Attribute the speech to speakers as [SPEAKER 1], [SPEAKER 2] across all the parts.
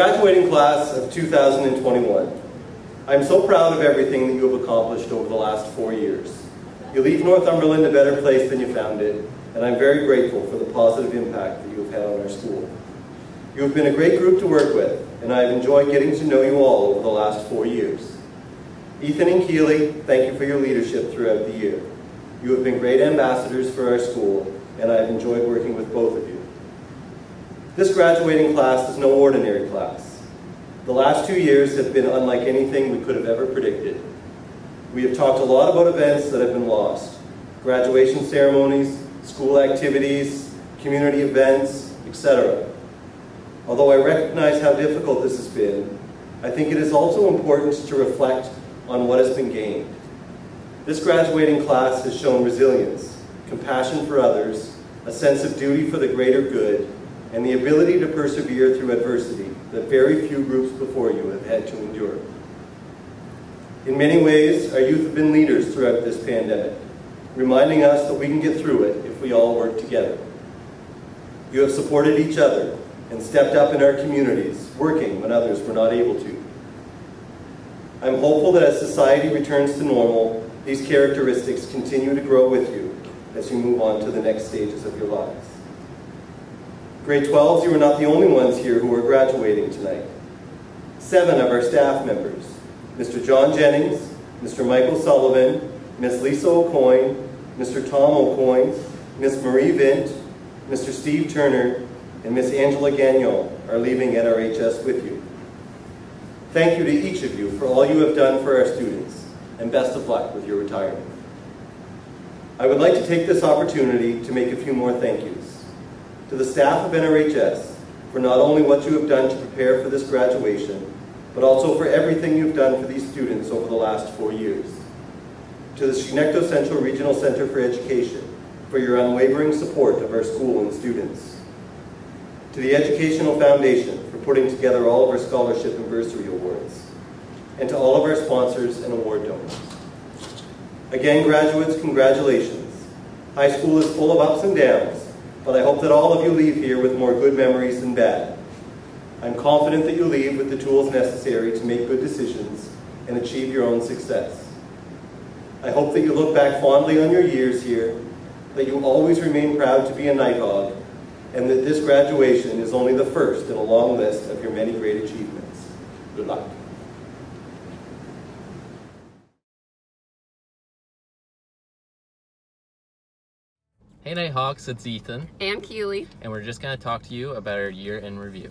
[SPEAKER 1] Graduating class of 2021, I'm so proud of everything that you have accomplished over the last four years. You leave Northumberland a better place than you found it, and I'm very grateful for the positive impact that you have had on our school. You have been a great group to work with, and I have enjoyed getting to know you all over the last four years. Ethan and Keely, thank you for your leadership throughout the year. You have been great ambassadors for our school, and I have enjoyed working with both of you. This graduating class is no ordinary class. The last two years have been unlike anything we could have ever predicted. We have talked a lot about events that have been lost. Graduation ceremonies, school activities, community events, etc. Although I recognize how difficult this has been, I think it is also important to reflect on what has been gained. This graduating class has shown resilience, compassion for others, a sense of duty for the greater good, and the ability to persevere through adversity that very few groups before you have had to endure. In many ways, our youth have been leaders throughout this pandemic, reminding us that we can get through it if we all work together. You have supported each other and stepped up in our communities, working when others were not able to. I'm hopeful that as society returns to normal, these characteristics continue to grow with you as you move on to the next stages of your lives. Grade 12s, you are not the only ones here who are graduating tonight. Seven of our staff members, Mr. John Jennings, Mr. Michael Sullivan, Ms. Lisa Aucoin, Mr. Tom Aucoin, Ms. Marie Vint, Mr. Steve Turner, and Ms. Angela Gagnon are leaving NRHS with you. Thank you to each of you for all you have done for our students, and best of luck with your retirement. I would like to take this opportunity to make a few more thank yous. To the staff of NRHS for not only what you have done to prepare for this graduation, but also for everything you've done for these students over the last four years. To the Chignecto Central Regional Center for Education for your unwavering support of our school and students. To the Educational Foundation for putting together all of our scholarship and bursary awards. And to all of our sponsors and award donors. Again, graduates, congratulations. High school is full of ups and downs, but I hope that all of you leave here with more good memories than bad. I'm confident that you leave with the tools necessary to make good decisions and achieve your own success. I hope that you look back fondly on your years here, that you always remain proud to be a Nighthawk, and that this graduation is only the first in a long list of your many great achievements. Good luck.
[SPEAKER 2] Hey Nighthawks, it's Ethan.
[SPEAKER 3] And Keely.
[SPEAKER 2] And we're just going to talk to you about our year in review.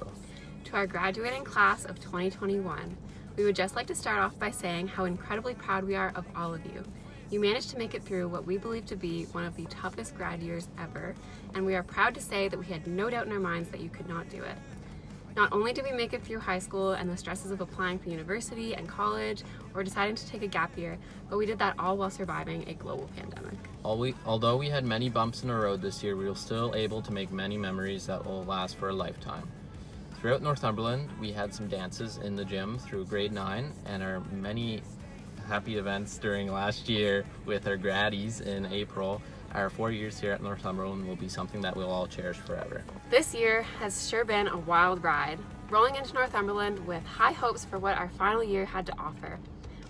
[SPEAKER 3] To our graduating class of 2021, we would just like to start off by saying how incredibly proud we are of all of you. You managed to make it through what we believe to be one of the toughest grad years ever, and we are proud to say that we had no doubt in our minds that you could not do it. Not only did we make it through high school and the stresses of applying for university and college or deciding to take a gap year, but we did that all while surviving a global pandemic.
[SPEAKER 2] Although we had many bumps in the road this year, we were still able to make many memories that will last for a lifetime. Throughout Northumberland, we had some dances in the gym through grade 9 and our many happy events during last year with our graddies in April. Our four years here at Northumberland will be something that we'll all cherish forever.
[SPEAKER 3] This year has sure been a wild ride, rolling into Northumberland with high hopes for what our final year had to offer.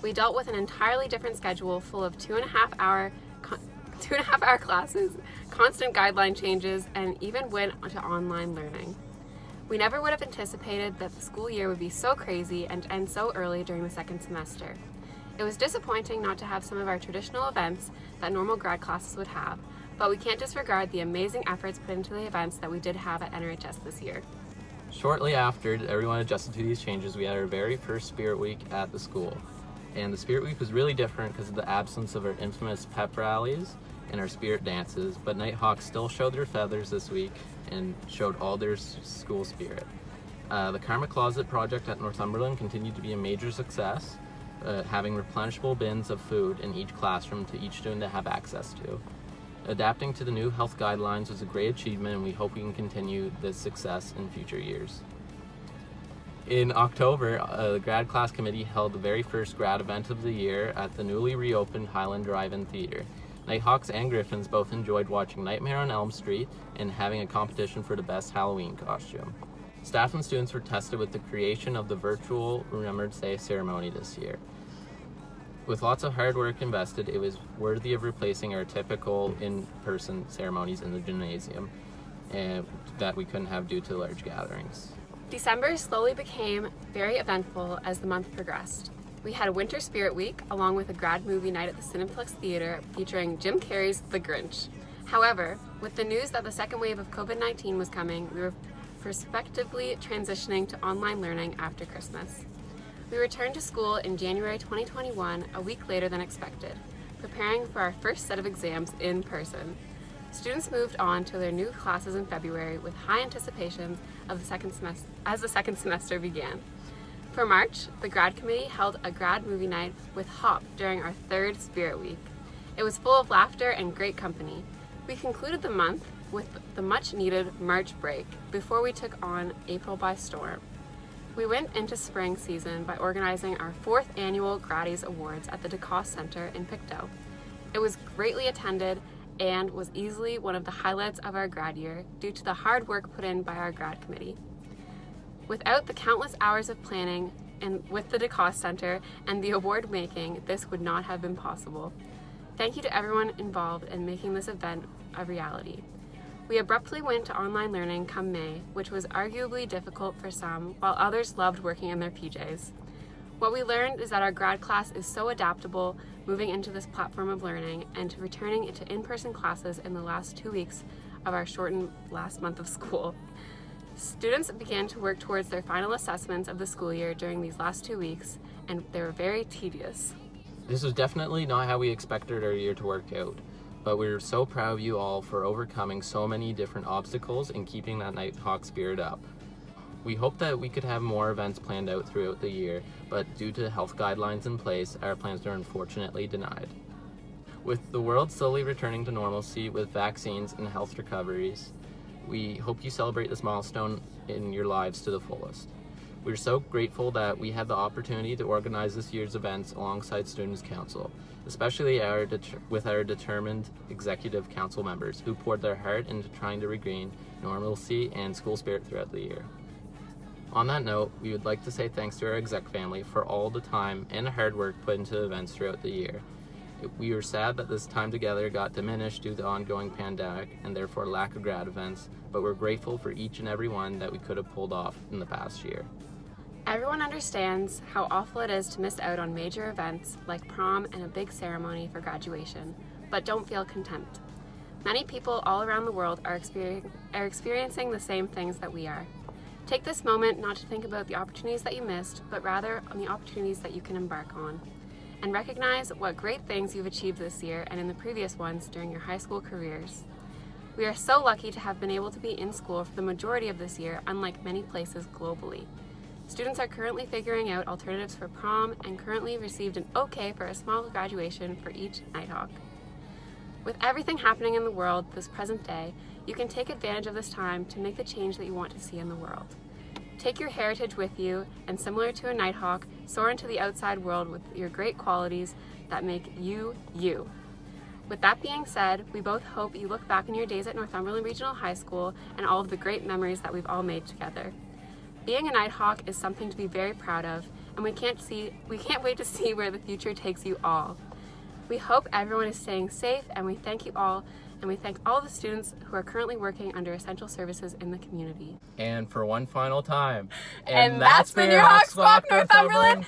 [SPEAKER 3] We dealt with an entirely different schedule full of two and a half hour two and a half hour classes, constant guideline changes, and even went to online learning. We never would have anticipated that the school year would be so crazy and end so early during the second semester. It was disappointing not to have some of our traditional events that normal grad classes would have, but we can't disregard the amazing efforts put into the events that we did have at NRHS this year.
[SPEAKER 2] Shortly after everyone adjusted to these changes, we had our very first Spirit Week at the school. And the Spirit Week was really different because of the absence of our infamous pep rallies and our spirit dances, but Nighthawks still showed their feathers this week and showed all their school spirit. Uh, the Karma Closet project at Northumberland continued to be a major success, uh, having replenishable bins of food in each classroom to each student to have access to. Adapting to the new health guidelines was a great achievement and we hope we can continue this success in future years. In October, uh, the grad class committee held the very first grad event of the year at the newly reopened Highland Drive-In Theatre. Nighthawks and Griffins both enjoyed watching Nightmare on Elm Street and having a competition for the best Halloween costume. Staff and students were tested with the creation of the virtual Remembrance Day ceremony this year. With lots of hard work invested, it was worthy of replacing our typical in-person ceremonies in the gymnasium and that we couldn't have due to large gatherings.
[SPEAKER 3] December slowly became very eventful as the month progressed. We had a Winter Spirit Week along with a grad movie night at the Cineplex Theatre featuring Jim Carrey's The Grinch. However, with the news that the second wave of COVID 19 was coming, we were prospectively transitioning to online learning after Christmas. We returned to school in January 2021, a week later than expected, preparing for our first set of exams in person. Students moved on to their new classes in February with high anticipation of the second semester as the second semester began. For March, the grad committee held a grad movie night with Hop during our third Spirit Week. It was full of laughter and great company. We concluded the month with the much needed March break before we took on April by storm. We went into spring season by organizing our fourth annual Gradies Awards at the DeCoste Center in Pictou. It was greatly attended and was easily one of the highlights of our grad year due to the hard work put in by our grad committee. Without the countless hours of planning and with the DeCoste Center and the award making, this would not have been possible. Thank you to everyone involved in making this event a reality. We abruptly went to online learning come May, which was arguably difficult for some, while others loved working in their PJs. What we learned is that our grad class is so adaptable moving into this platform of learning and to returning into in-person classes in the last two weeks of our shortened last month of school. Students began to work towards their final assessments of the school year during these last two weeks, and they were very tedious.
[SPEAKER 2] This was definitely not how we expected our year to work out, but we are so proud of you all for overcoming so many different obstacles and keeping that Nighthawk spirit up. We hope that we could have more events planned out throughout the year, but due to health guidelines in place, our plans are unfortunately denied. With the world slowly returning to normalcy with vaccines and health recoveries, we hope you celebrate this milestone in your lives to the fullest. We're so grateful that we had the opportunity to organize this year's events alongside Students' Council, especially our with our determined executive council members who poured their heart into trying to regain normalcy and school spirit throughout the year. On that note, we would like to say thanks to our exec family for all the time and hard work put into events throughout the year. We are sad that this time together got diminished due to the ongoing pandemic and therefore lack of grad events, but we're grateful for each and every one that we could have pulled off in the past year.
[SPEAKER 3] Everyone understands how awful it is to miss out on major events like prom and a big ceremony for graduation, but don't feel contempt. Many people all around the world are, are experiencing the same things that we are. Take this moment not to think about the opportunities that you missed, but rather on the opportunities that you can embark on. And recognize what great things you've achieved this year and in the previous ones during your high school careers. We are so lucky to have been able to be in school for the majority of this year, unlike many places globally. Students are currently figuring out alternatives for prom and currently received an OK for a small graduation for each Nighthawk. With everything happening in the world this present day, you can take advantage of this time to make the change that you want to see in the world. Take your heritage with you and similar to a nighthawk, soar into the outside world with your great qualities that make you, you. With that being said, we both hope you look back on your days at Northumberland Regional High School and all of the great memories that we've all made together. Being a Nighthawk is something to be very proud of, and we can't see we can't wait to see where the future takes you all. We hope everyone is staying safe and we thank you all and we thank all the students who are currently working under essential services in the community.
[SPEAKER 2] And for one final time.
[SPEAKER 3] And, and that's, that's been your Hawks Squawk Northumberland.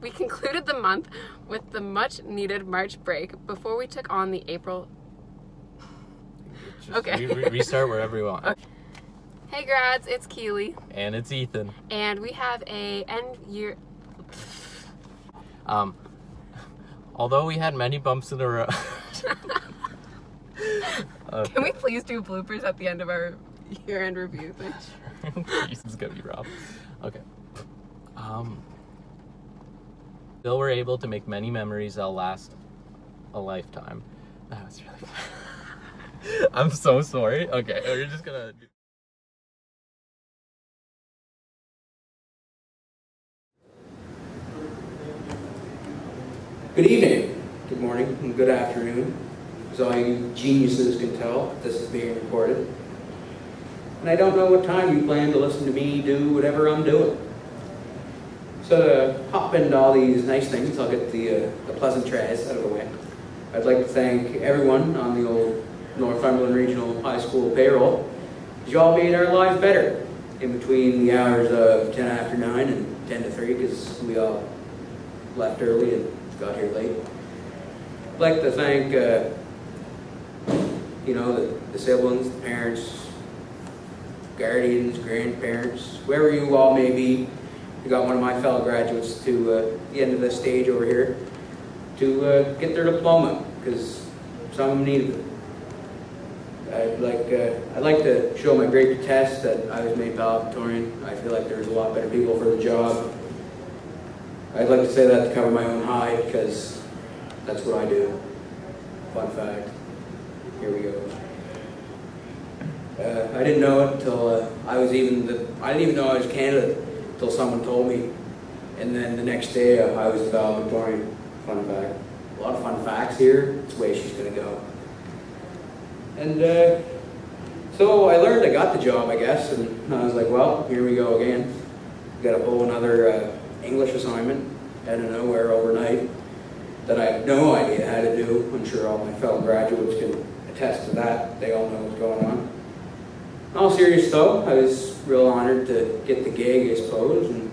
[SPEAKER 3] We concluded the month with the much needed March break before we took on the April.
[SPEAKER 2] Just okay. Re restart wherever you want. Okay.
[SPEAKER 3] Hey grads, it's Keely.
[SPEAKER 2] And it's Ethan.
[SPEAKER 3] And we have a end year
[SPEAKER 2] um, although we had many bumps in the road.
[SPEAKER 3] okay. Can we please do bloopers at the end of our year-end review
[SPEAKER 2] this is gonna be rough. Okay. Um, still we're able to make many memories that'll last a lifetime. That was really fun. I'm so sorry. Okay, we're just gonna.
[SPEAKER 4] Good evening, good morning, and good afternoon. As all you geniuses can tell, this is being recorded. And I don't know what time you plan to listen to me do whatever I'm doing. So to hop into all these nice things, I'll get the, uh, the pleasantries out of the way. I'd like to thank everyone on the old Northumberland Regional High School payroll. You all made our lives better in between the hours of 10 after 9 and 10 to 3 because we all left early and got here late. I'd like to thank, uh, you know, the, the siblings, the parents, guardians, grandparents, whoever you all may be. We got one of my fellow graduates to uh, the end of the stage over here to uh, get their diploma because some of them needed it. I'd like, uh, I'd like to show my great test that I was made valedictorian. I feel like there's a lot better people for the job. I'd like to say that to cover my own hide because that's what I do. Fun fact. Here we go. Uh, I didn't know it until uh, I was even the, I didn't even know I was candidate until someone told me. And then the next day uh, I was valedictorian. Fun fact. A lot of fun facts here. It's the way she's going to go. And uh, so I learned I got the job, I guess, and I was like, well, here we go again. Got to pull another uh, English assignment out of nowhere overnight that I have no idea how to do. I'm sure all my fellow graduates can attest to that. They all know what's going on. In all serious though, I was real honored to get the gig, I suppose, and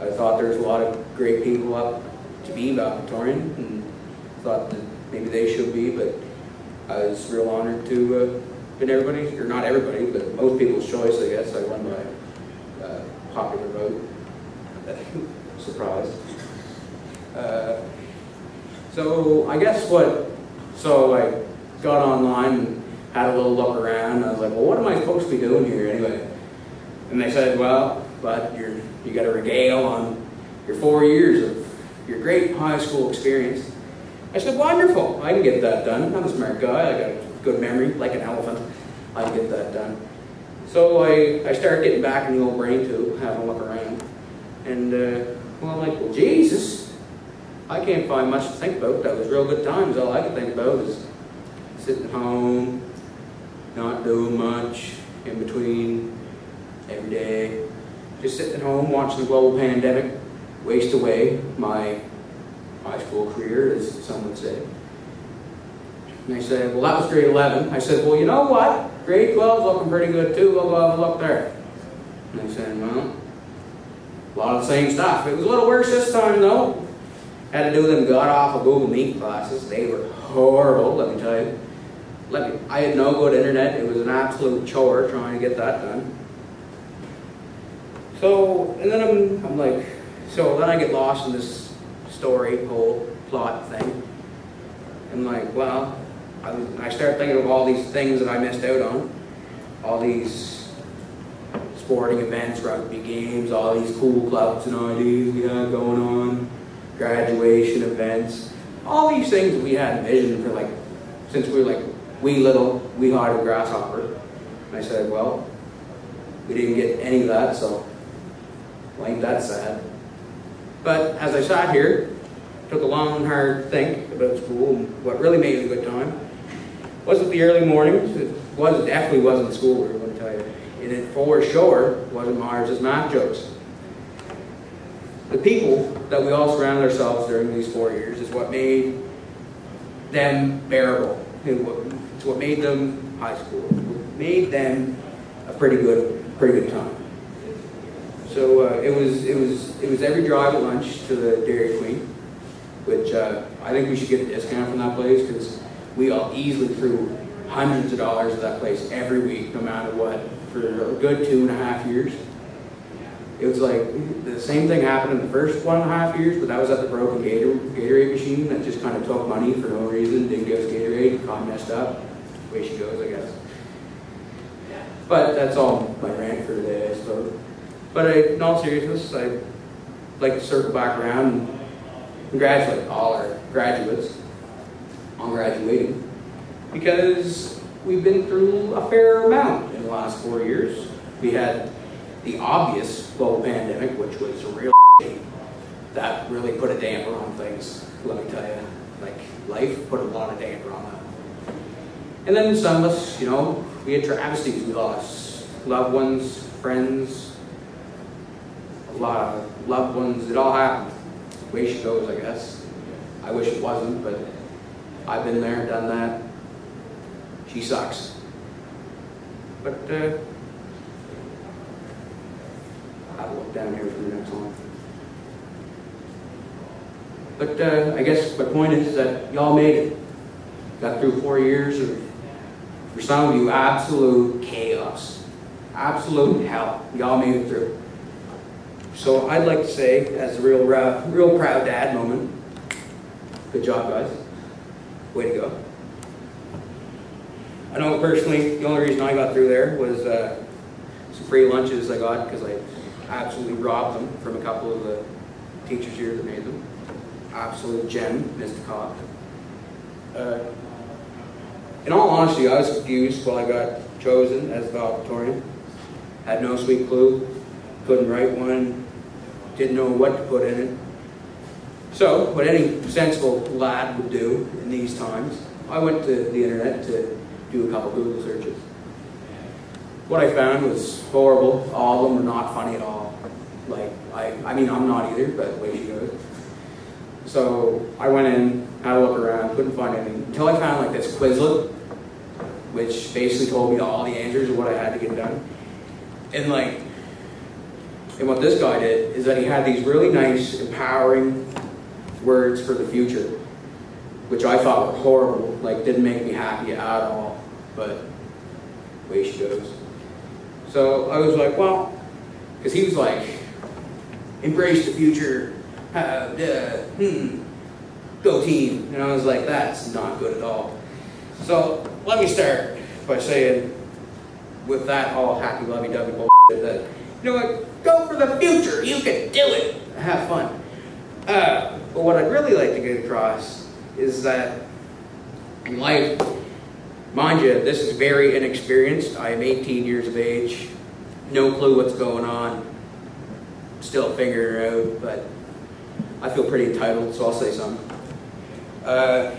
[SPEAKER 4] I thought there was a lot of great people up to be valedictorian, and thought that maybe they should be, but I was real honored to uh, been everybody, or not everybody, but most people's choice, I guess. I won by uh, popular vote. Surprise. Uh, so I guess what, so I got online and had a little look around. I was like, well, what am I supposed to be doing here anyway? And they said, well, but you're, you got to regale on your four years of your great high school experience. I said, wonderful, I can get that done. I'm a smart guy, I got a good memory, like an elephant. I can get that done. So I, I started getting back in the old brain tube, having a look around. And, uh, well, I'm like, well, Jesus, I can't find much to think about. That was real good times. All I could think about was sitting at home, not doing much in between every day. Just sitting at home, watching the global pandemic waste away my high school career, as some would say. And they said, well, that was grade 11. I said, well, you know what? Grade 12 is looking pretty good too. We'll go look there. And they said, well, a lot of the same stuff. It was a little worse this time though. Had to do them god awful Google Meet classes. They were horrible, let me tell you. Let me, I had no good internet. It was an absolute chore trying to get that done. So, and then I'm, I'm like, so then I get lost in this story, whole plot thing. I'm like, well, I, I start thinking of all these things that I missed out on. All these sporting events, rugby games, all these cool clubs and ideas we had going on, graduation events, all these things we had envisioned for like, since we were like wee little, we wee hearted grasshopper. And I said, well, we didn't get any of that, so ain't that sad. But as I sat here, took a long, hard think about school and what really made it a good time wasn't the early mornings. It was definitely wasn't schoolwork, I'm going to tell you. And it for sure wasn't Mars' math jokes. The people that we all surrounded ourselves during these four years is what made them bearable. It's what made them high school. What made them a pretty good, pretty good time. So uh, it was it was it was every drive at lunch to the Dairy Queen, which uh, I think we should get a discount from that place because we all easily threw hundreds of dollars at that place every week, no matter what, for a good two and a half years. It was like the same thing happened in the first one and a half years, but that was at the broken Gator, Gatorade machine that just kind of took money for no reason, didn't give us Gatorade, got messed up. Way she goes, I guess. But that's all my rant for today, I suppose. But I, in all seriousness, I'd like to circle back around and congratulate all our graduates on graduating because we've been through a fair amount in the last four years. We had the obvious global pandemic, which was a real that really put a damper on things, let me tell you. Like, life put a lot of damper on that. And then some of us, you know, we had travesties. We lost loved ones, friends, loved ones. It all happened. Way she goes, I guess. I wish it wasn't, but I've been there, done that. She sucks. But uh, I'll look down here for the next one. But uh, I guess my point is that y'all made it. Got through four years of, for some of you, absolute chaos. Absolute hell. Y'all made it through. So I'd like to say, as a real, real proud dad moment, good job, guys. Way to go. I know personally, the only reason I got through there was uh, some free lunches I got because I absolutely robbed them from a couple of the teachers here that made them. Absolute gem, Mr. Cobb. Uh, in all honesty, I was confused while I got chosen as the valedictorian. Had no sweet clue, couldn't write one, didn't know what to put in it. So, what any sensible lad would do in these times, I went to the internet to do a couple Google searches. What I found was horrible. All of them were not funny at all. Like, I, I mean, I'm not either, but the way she goes. So I went in, had a look around, couldn't find anything until I found like this Quizlet, which basically told me all the answers of what I had to get done. And like, and what this guy did is that he had these really nice, empowering words for the future, which I thought were horrible, like didn't make me happy at all, but way she goes. So I was like, well, because he was like, embrace the future, uh, uh, hmm, go team. And I was like, that's not good at all. So let me start by saying, with that all happy lovey dovey bullshit, that, you know what, go for the future, you can do it, have fun. Uh, but what I'd really like to get across is that in life, mind you, this is very inexperienced. I am 18 years of age, no clue what's going on, still figuring it out, but I feel pretty entitled, so I'll say something. Uh,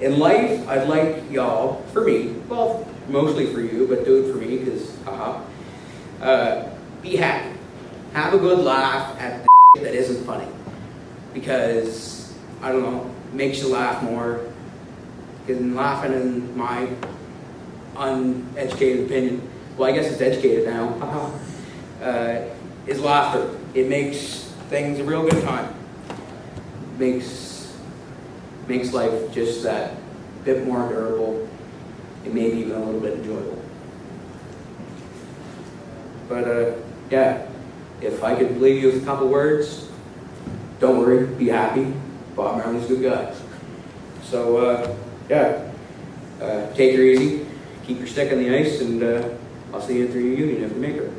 [SPEAKER 4] in life, I'd like y'all, for me, well, mostly for you, but do it for me, because, haha, uh, be happy. Have a good laugh at the that isn't funny. Because, I don't know, makes you laugh more. Because laughing, in my uneducated opinion, well, I guess it's educated now, uh, is laughter. It makes things a real good time. Makes, makes life just that bit more endurable and maybe even a little bit enjoyable. But uh, yeah, if I could leave you with a couple words, don't worry, be happy. Bob Marley's a good guy. So uh, yeah, uh, take her easy, keep your stick on the ice, and uh, I'll see you at the reunion if we make her.